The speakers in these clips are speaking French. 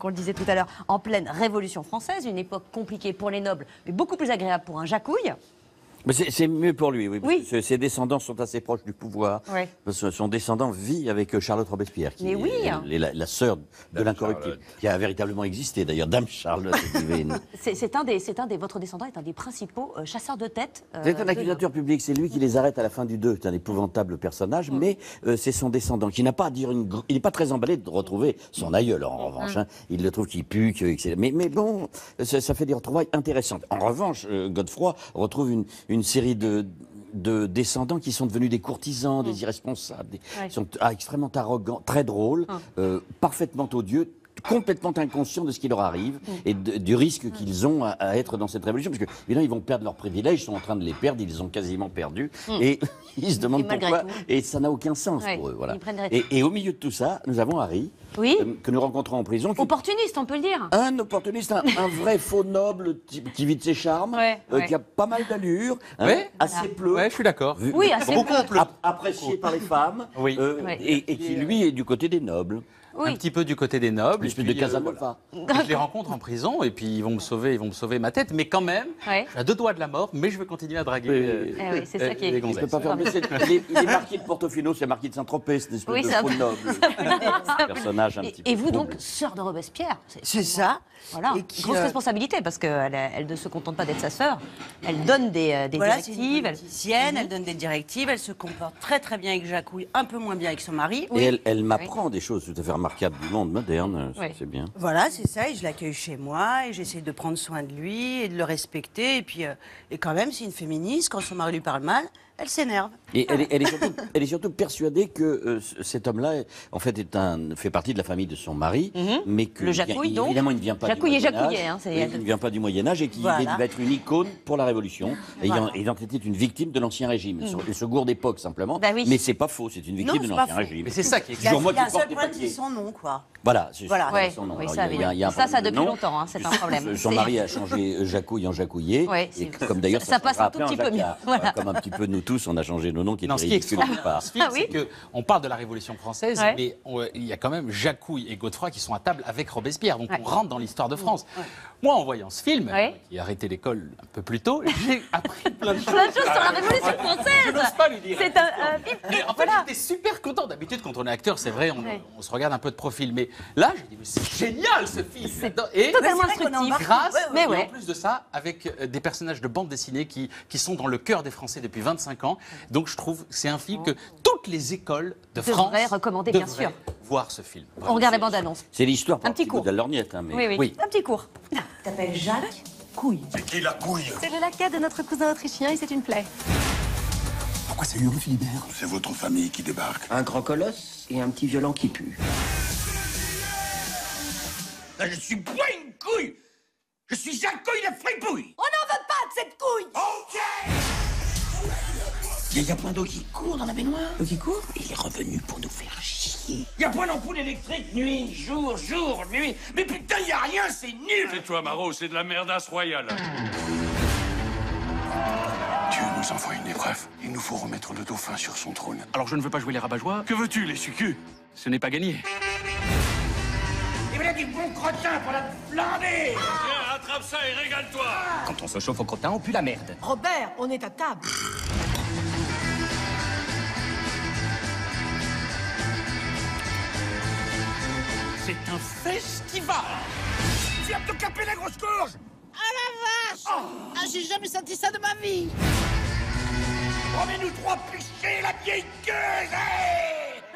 donc on le disait tout à l'heure, en pleine Révolution française, une époque compliquée pour les nobles, mais beaucoup plus agréable pour un Jacouille. Mais c'est c'est mieux pour lui, oui. parce Oui. que Ses descendants sont assez proches du pouvoir. Ouais. Parce que son descendant vit avec euh, Charlotte Robespierre, qui Mais oui. est, est la, la sœur de Dame l'incorruptible, Charlotte. qui a véritablement existé d'ailleurs, Dame Charlotte. C'est c'est un des, c'est un des, votre descendant est un des principaux euh, chasseurs de tête. euh, C'est un accusateur public, c'est lui qui les arrête à la fin du 2. C'est un épouvantable personnage, mais euh, c'est son descendant qui n'a pas à dire une. Il n'est pas très emballé de retrouver son aïeul, en revanche. hein. Il le trouve qu'il pue, etc. Mais, mais bon, ça, ça fait des retrouvailles intéressantes. En revanche, euh, Godefroy retrouve une, une série de de descendants qui sont devenus des courtisans, des irresponsables, des, Ouais. qui sont ah, extrêmement arrogants, très drôles, euh, parfaitement odieux, complètement inconscients de ce qui leur arrive et de- du risque qu'ils ont à, à être dans cette révolution. Parce que, évidemment, ils vont perdre leurs privilèges, ils sont en train de les perdre, ils les ont quasiment perdus. Et ils se demandent Et pourquoi. tout. Et ça n'a aucun sens Ouais, pour eux. Voilà. Et, et au milieu de tout ça, nous avons Harry, Oui. euh, que nous rencontrons en prison. qui- Opportuniste, on peut le dire. un opportuniste, un, un vrai faux noble qui, qui vit de ses charmes, Ouais, euh, ouais. qui a pas mal d'allure, hein, assez pleu, Ouais, je suis d'accord. Oui, assez pleu. ap- apprécié par les femmes, Oui. euh, Ouais. et, et qui lui est du côté des nobles. Oui. Un petit peu du côté des nobles. Une et espèce puis, de euh, voilà. Je les rencontre en prison et puis ils vont me sauver, ils vont me sauver ma tête. Mais quand même, Ouais. je suis à deux doigts de la mort, mais je vais continuer à draguer Oui. euh, Eh oui, c'est ça euh, qui est- les gonzesses. pas faire il, est, il est marquis de Portofino, c'est marquis de Saint-Tropez, c'est une espèce Oui, de c'est un faux peu- noble. personnage un Et, petit peu et vous donc, sœur de Robespierre. C'est ça. Voilà, Et qui, grosse euh, responsabilité parce qu'elle elle ne se contente pas d'être sa sœur, elle donne des, euh, des Voilà, directives. une elle- elle donne des directives, elle se comporte très très bien avec Jacouille, un peu moins bien avec son mari. Et elle, elle m'apprend des choses tout à fait remarquables du monde moderne, c'est bien. Voilà, c'est ça, et je l'accueille chez moi, et j'essaie de prendre soin de lui, et de le respecter, et puis, euh, et quand même, c'est une féministe, quand son mari lui parle mal, elle s'énerve. Et elle est, elle est surtout, elle est surtout persuadée que euh, cet homme-là, en fait, est un, fait partie de la famille de son mari, mais que Mhm. Le Jacouille, il- donc. évidemment, il ne vient pas Jacouille et du Moyen Âge. Jacouillet, hein, c'est- Oui, il ne vient pas du Moyen Âge et qu'il Voilà. il va être une icône pour la Révolution, ayant, Voilà. ayant été une victime de l'Ancien Régime. Il se gourde d'époque simplement, Bah oui. mais c'est pas faux, c'est une victime Non, de l'Ancien. Régime. Mais c'est ça qui est Il y a, un porte seul les problème, c'est son nom, quoi. Voilà, c'est Voilà. Ouais, son nom. oui, Alors, ça, il y a- il y a- il y a un ça, ça depuis longtemps, hein, c'est un problème. Son mari a changé euh, Jacouille en Jacouillet. Et comme d'ailleurs, ça- ça se passe un tout petit peu mieux. Comme un petit peu nous tous, on a changé nos noms qui étaient Non, ce qui film, Ah oui. que on parle de la Révolution française, Ouais. mais on- il y a quand même Jacouille et Godefroy qui sont à table avec Robespierre. Donc Ouais. on rentre dans l'histoire de France. Moi, en voyant ce film, Ouais. qui a arrêté l'école un peu plus tôt, j'ai appris plein de choses. Plein de choses sur la Révolution Je française n'ose pas lui dire. C'est un, un film. Mais en fait, voilà. j'étais super content. D'habitude, quand on est acteur, c'est vrai, on, se regarde un peu de profil. Mais là, j'ai dit, mais c'est génial ce film. Et totalement c'est est instructif. grâce, Ouais, Mais et ouais. en plus de ça, avec euh, des personnages de bande dessinée qui, qui sont dans le cœur des Français depuis 25 ans. Donc je trouve que c'est un film que toutes les écoles de Devraient France recommander, bien devraient sûr. voir ce film. On regarde la bande-annonce. C'est l'histoire Un petit cours. de la lorgnette. hein, mais... Oui, oui, Oui. Un petit cours. T'appelles Jacques Couille. C'est qui la couille C'est le laquais de notre cousin autrichien et c'est une plaie. Pourquoi ça hurle, Philibert C'est votre famille qui débarque. Un grand colosse et un petit violent qui pue. je suis pas une couille Je suis Jacouille de fripouille On n'en veut pas de cette couille Ok Il y a point d'eau qui court dans la baignoire L'eau qui court? Il est revenu pour nous faire chier. Il y a point d'ampoule électrique, nuit, jour, jour, nuit. Mais putain, il y a rien, c'est nul Tais-toi, Maro, c'est de la merdasse royale. Dieu nous envoie une épreuve. Il nous faut remettre le dauphin sur son trône. Alors je ne veux pas jouer les rabat-joie. Que veux-tu, les sucus? Ce n'est pas gagné. Et voilà du bon crottin pour la flamber Viens, attrape ça et régale-toi Quand on se chauffe au crottin, on pue la merde. Robert, on est à table. C'est un festival Tu vas te caper la grosse courge Ah, j'ai jamais senti ça de ma vie Remets-nous trois pichets, la vieille gueule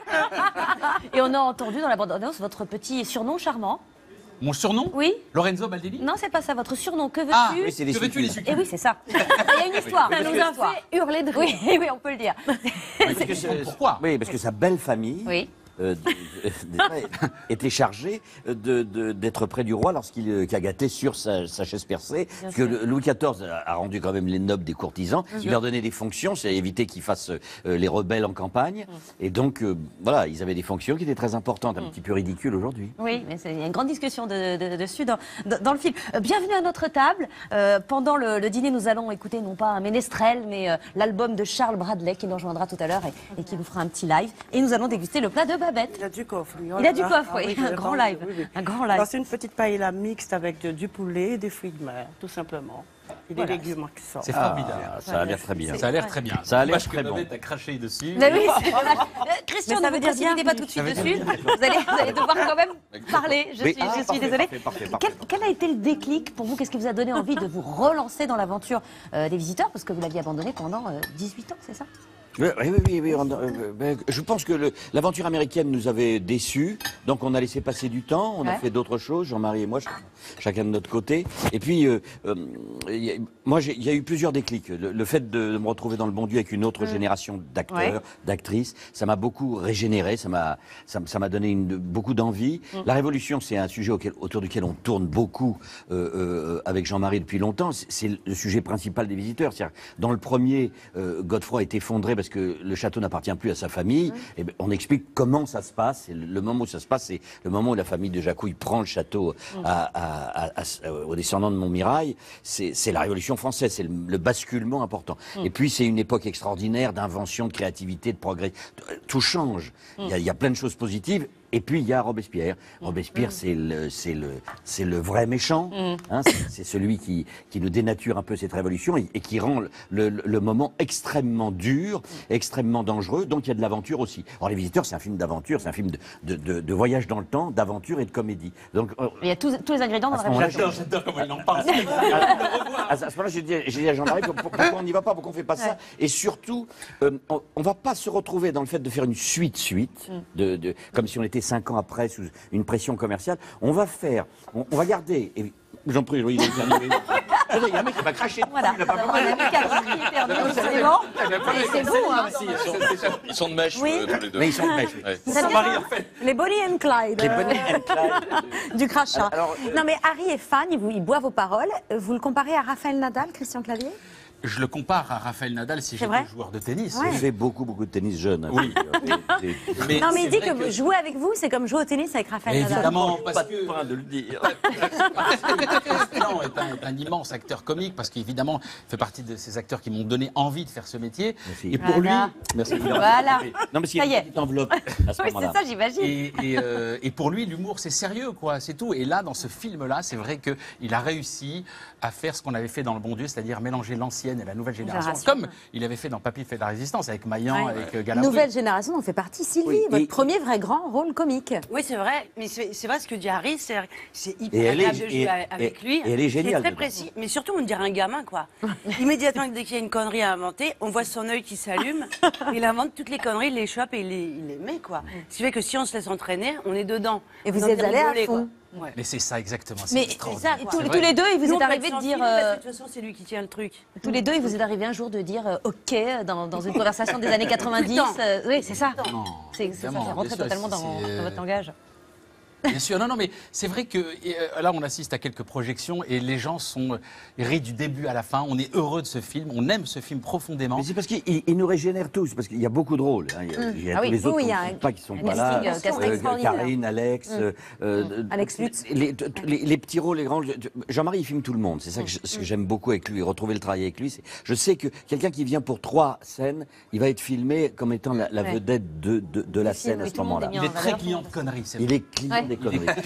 Et on a entendu dans la bande-annonce votre petit surnom charmant. Mon surnom Oui Lorenzo Baldelli Non, c'est pas ça. Votre surnom, que veux-tu Ah, Oui, c'est les que veux-tu les sucus Eh oui, c'est ça. Il y a une histoire. Ça nous une a histoire. fait hurler de rire. Oui, oui, on peut le dire. Parce que c'est- Pourquoi Oui, parce que sa belle famille Oui. Euh, était chargée de- de- d'être près du roi lorsqu'il euh, gâté sur sa, sa chaise percée. Que le- Louis XIV a, rendu quand même les nobles des courtisans. Il leur donnait des fonctions, c'est éviter qu'ils fassent euh, les rebelles en campagne. Et donc, euh, voilà, ils avaient des fonctions qui étaient très importantes, un petit peu ridicules aujourd'hui. Oui, mais il y a une grande discussion de- de- dessus dans, dans- dans le film. Euh, bienvenue à notre table. Euh, pendant le, le dîner, nous allons écouter non pas un ménestrel, mais euh, l'album de Charles Bradley qui nous rejoindra tout à l'heure et, et qui nous fera un petit live. Et nous allons déguster le plat de Babette. Il a du coffre, lui. oh Il a du coffre, Ah oui. Un grand live. oui, oui. Un grand live. C'est une petite paella mixte avec de- du poulet et des fruits de mer, tout simplement. Et Voilà. des légumes qui sortent. C'est formidable. Ah, ça a l'air très bien. Ça a l'air très bien. Ça a l'air très bon. Babette a craché dessus. Mais oui. Euh, Christian, ne vous précipitez pas tout de suite dessus. Vous allez, vous allez devoir quand même parler. Je suis, Ah, je suis parfait, désolée. parfait, parfait, Quel, a été le déclic pour vous? Qu'est-ce qui vous a donné envie de vous relancer dans l'aventure euh, des visiteurs? Parce que vous l'aviez abandonné pendant euh, 18 ans, c'est ça? Oui, oui, oui, oui, on- euh, ben, je pense que l'aventure américaine nous avait déçus, donc on a laissé passer du temps, on a fait d'autres choses, Jean-Marie et moi, ch- chacun de notre côté. Et puis, euh, euh, il y a- moi, il y a eu plusieurs déclics. Le, le fait de me retrouver dans le bon Dieu avec une autre génération d'acteurs, Ouais. d'actrices, ça m'a beaucoup régénéré, ça m'a, ça, ça donné une- beaucoup d'envie. La révolution, c'est un sujet auquel- autour duquel on tourne beaucoup euh, euh, avec Jean-Marie depuis longtemps. C'est- le sujet principal des visiteurs. Dans le premier, euh, Godefroy est effondré parce que le château n'appartient plus à sa famille. Et ben, on explique comment ça se passe. Et le, moment où ça se passe, c'est le moment où la famille de Jacouille prend le château à- à- à- à- aux descendants de Montmirail. C'est la Révolution française. C'est le, le basculement important. Et puis, c'est une époque extraordinaire d'invention, de créativité, de progrès. Tout change. Il y, y a plein de choses positives. Et puis il y a Robespierre. Robespierre, c'est le, c'est le, c'est le vrai méchant. hein, c'est- c'est celui qui, qui nous dénature un peu cette révolution et, et qui rend le, le- le moment extrêmement dur, extrêmement dangereux. Donc il y a de l'aventure aussi. Alors les visiteurs, c'est un film d'aventure, c'est un film de, de, de- de voyage dans le temps, d'aventure et de comédie. Donc euh, Il y a tous, tous les ingrédients dans la révolution. J'adore, j'adore comment il en parle. à ce moment-là, j'ai dit, j'ai dit à Jean-Marie, pour- pour- pourquoi on n'y va pas, pourquoi on fait pas ça Et surtout, euh, on, on va pas se retrouver dans le fait de faire une suite-suite, de, de- comme si on était cinq ans après sous une pression commerciale. On va faire, on, on va garder. Et, J'en prie, Louis, il est Il y a un mec qui va cracher. Voilà. il pas a. Et C'est vous, hein. Ils sont de mèche, Oui. euh, tous les deux. Mais ils sont de mèche, oui. Ouais. Ça vient Les Bonnie and Clyde. Les Bonnie and Clyde. du crachat. Alors, euh, Non, mais Harry est fan, il, vous, il boit vos paroles. Vous le comparez à Raphaël Nadal, Christian Clavier? Je le compare à Raphaël Nadal si j'étais joueur de tennis. J'ai fait beaucoup, beaucoup de tennis jeune. Oui. C'est- Mais Non, mais il dit que, jouer avec vous, c'est comme jouer au tennis avec Raphaël Nadal. Évidemment, parce pas que de le dire. Christian est un, immense acteur comique parce qu'évidemment, il fait partie de ces acteurs qui m'ont donné envie de faire ce métier. Merci. Et pour Voilà. Merci. Voilà. Non, mais Ça y a est. une petite enveloppe à ce Oui, moment-là. c'est ça, j'imagine. lui, et, et, euh, et pour lui, l'humour, c'est sérieux, quoi, c'est tout. Et là, dans ce film-là, c'est vrai qu'il a réussi à faire ce qu'on avait fait dans Le Bon Dieu, c'est-à-dire mélanger l'ancienne et la nouvelle génération, Génération. comme il avait fait dans Papy fait de la résistance avec Maillan, Ouais. avec euh, Galabru. Nouvelle génération, on fait partie. Sylvie, Oui, votre et- premier vrai grand rôle comique. Oui, c'est vrai, mais c'est c'est vrai ce que dit Harry, c'est c'est hyper agréable de jouer et- avec et- lui. et elle est géniale C'est très précis, mais surtout on dirait un gamin, quoi. Immédiatement, dès qu'il y a une connerie à inventer, on voit son œil qui s'allume, il invente toutes les conneries, il les chope et il les, il les met, quoi. Ce qui fait que si on se laisse entraîner, on est dedans. Et vous êtes est allés à fond. quoi. Ouais. Mais c'est ça exactement, c'est Mais tous, les deux, il vous Nous, est arrivé de dire. euh, De toute façon, c'est lui qui tient le truc. Tous les deux, il vous est arrivé un jour de dire euh, OK dans, dans une conversation des années 90. Tout le temps. euh, oui, c'est ça. C'est rentré totalement dans votre langage. Bien sûr, non, non, mais c'est vrai que euh, là, on assiste à quelques projections et les gens sont euh, rient du début à la fin. On est heureux de ce film, on aime ce film profondément. Mais c'est parce qu'il il- il nous régénère tous, parce qu'il y a beaucoup de rôles. hein. Il y a, il y a Ah tous oui, les autres oui, il y a qu'on ne un- cite pas qui sont là. euh. Karine, Alex, euh, euh, Alex Lutz. Les, t- les- les petits rôles, les grands. Jean-Marie, il filme tout le monde. C'est ça que que j'aime beaucoup avec lui, retrouver le travail avec lui. Je sais que quelqu'un qui vient pour trois scènes, il va être filmé comme étant la, la Ouais. vedette de, de, de la scène à ce moment-là. Il est très client de conneries, c'est Il vrai. est client. Des Il conneries.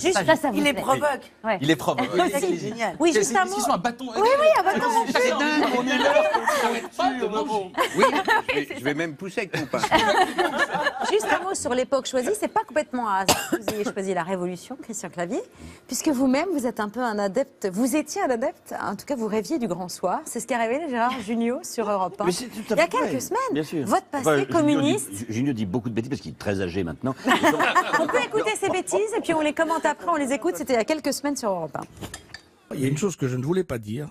Juste ça vous les plaît. provoque. Ouais. Il est provoque. Ça, c'est génial. Oui, juste un mot. qu'ils sont un bâton. Oui, oui, un bâton rompu. C'est dingue, on est là, on s'arrête pas de manger. Oui, je vais, je vais même pousser avec mon pain. Juste un mot sur l'époque choisie. C'est pas complètement un hasard que vous ayez choisi la Révolution, Christian Clavier, puisque vous-même, vous êtes un peu un adepte. Vous étiez un adepte, en tout cas, vous rêviez du grand soir. C'est ce qu'a révélé Gérard Junior sur Europe 1. Mais c'est tout à Il y a vrai. quelques semaines. Bien sûr. Votre passé Enfin, Junio dit- communiste. Junio dit beaucoup de bêtises parce qu'il est très âgé maintenant. On peut écouter ces bêtises et puis on les commente après, on les écoute. C'était il y a quelques semaines sur Europe 1. Il y a une chose que je ne voulais pas dire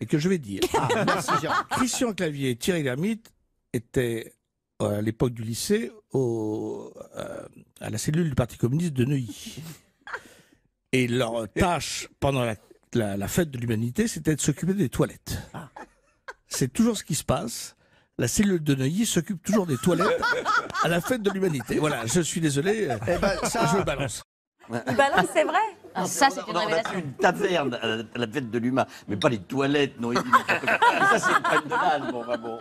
et que je vais dire. Ah, merci, Gérard. Christian Clavier et Thierry Lhermitte étaient à l'époque du lycée au, euh, à la cellule du Parti communiste de Neuilly. Et leur tâche pendant la, la- la fête de l'humanité, c'était de s'occuper des toilettes. C'est toujours ce qui se passe. La cellule de Neuilly s'occupe toujours des toilettes à la fête de l'humanité. Voilà, je suis désolé. euh, je le balance. Il balance, c'est vrai Ah, ça, c'est une Non, on a une taverne à la, à la fête de l'humain, mais pas les toilettes, non. ça, c'est une peine de l'âne, bon, bon.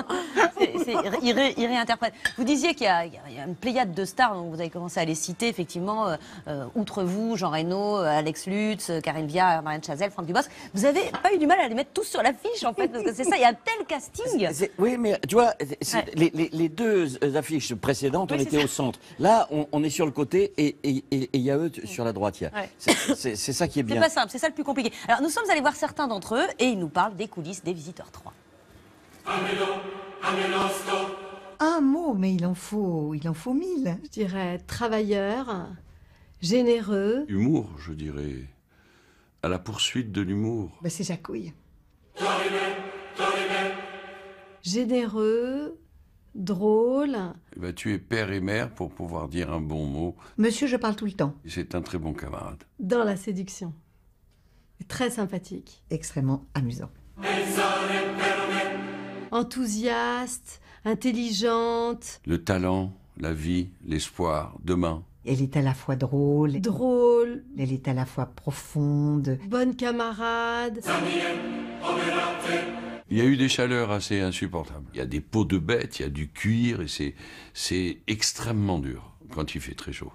C'est- c'est- il, ré- il réinterprète. Vous disiez qu'il y, a y une pléiade de stars, donc vous avez commencé à les citer, effectivement, euh, euh, outre vous, Jean Reno, euh, Alex Lutz, euh, Karine Viard, Marianne Chazelle, Franck Dubosc. Vous avez pas eu du mal à les mettre tous sur l'affiche, en fait, parce que c'est ça, il y a un tel casting. C'est- Oui, mais tu vois, c'est- Ouais. les, les- les deux euh, affiches précédentes, Oui, on était ça. au centre. Là, on, on est sur le côté et il y a eux t- sur la droite. il y a. Ouais. C'est- C'est c'est ça qui est C'est bien. pas simple, c'est ça le plus compliqué. Alors, nous sommes allés voir certains d'entre eux et ils nous parlent des coulisses des Visiteurs 3. Un mot, mais il en faut, il en faut mille. Je dirais travailleur, généreux. Humour, je dirais. À la poursuite de l'humour. Ben, c'est Jacouille. généreux, drôle. Ben, tu es père et mère pour pouvoir dire un bon mot. Monsieur, je parle tout le temps. C'est un très bon camarade. dans la séduction. Très sympathique. Extrêmement amusant. Enthousiaste, intelligente, Le talent, la vie, l'espoir, demain. Elle est à la fois drôle, drôle, elle est à la fois profonde. bonne camarade. Il y a eu des chaleurs assez insupportables. Il y a des peaux de bête, il y a du cuir et c'est, c'est extrêmement dur quand il fait très chaud.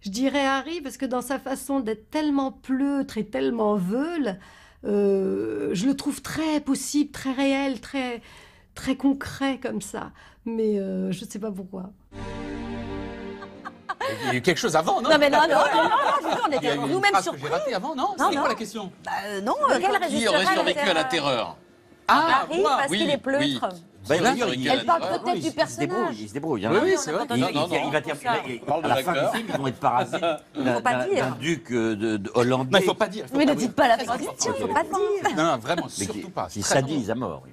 Je dirais Harry parce que dans sa façon d'être tellement pleutre et tellement veule, euh, je le trouve très possible, très réel, très, très concret comme ça. Mais euh, je ne sais pas pourquoi. Il y a eu quelque chose avant, non Non, mais non, non, non, non, non, on Il était nous-mêmes surpris. j'ai ratée avant, non Non, C'est non. quoi la question Bah, euh, non, euh, quelle Qui résistera aurait survécu à la terreur Ah, moi, parce oui, qu'il est oui. pleutre. Bah, Là, il- Elle parle peut-être oui, du il se débrouille, personnage. Il se débrouille. hein. Oui, oui, c'est vrai. Il, Non, il- non, il non. va dire, Ça. il- Parle de à la fin du film, ils vont être parasites d'un- duc euh, de, de hollandais. Non, il faut pas dire. il faut Mais ne dites pas la phrase. Tiens, faut pas dire. Non, non, vraiment, Mais surtout qui, pas. qui Très sadise à mort.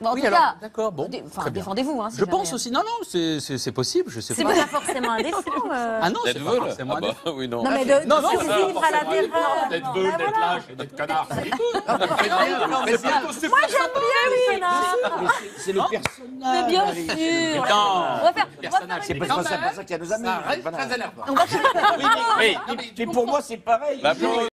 Bon, en Oui, tout alors, cas, d'accord, bon, défendez-vous. Hein, si Je pense aussi. Non, non, c'est- possible. Je sais C'est pas. pas forcément indécent. euh. Ah non, c'est pas forcément Ah bah, oui, non. Non, mais de, Non, non, de pas à la terreur. D'être veule, bah d'être lâche et d'être connard. c'est tout. Non, mais c'est- Moi, j'aime bien connards. c'est le personnage. Mais bien sûr. On va faire, C'est pas ça, qu'il y a nos amis. Ça reste Voilà. très énervant. Mais pour moi, c'est pareil. bah,